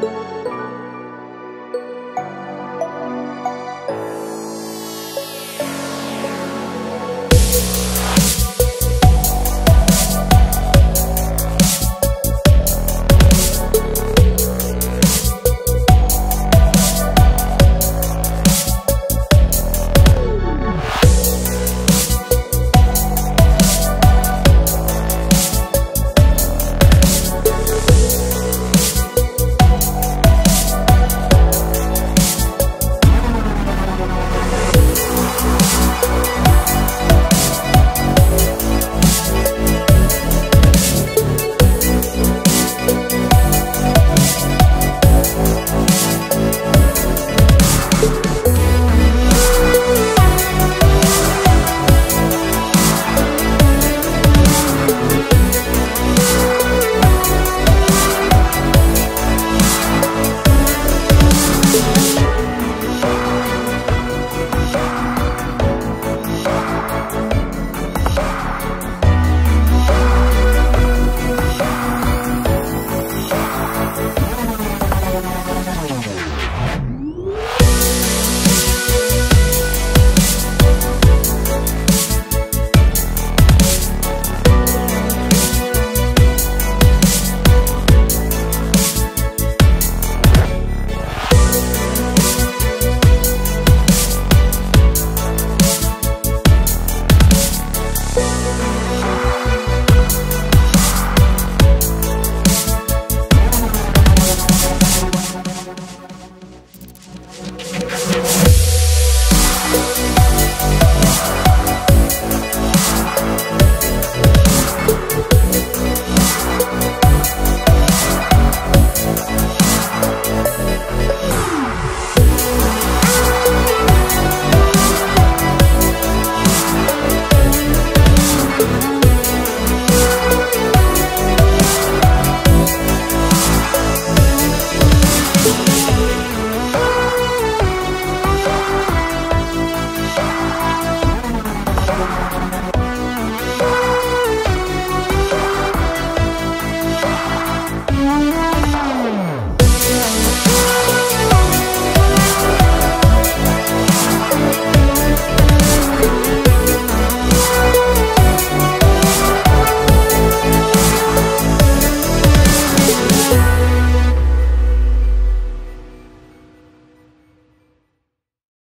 Música Música